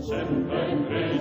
sempre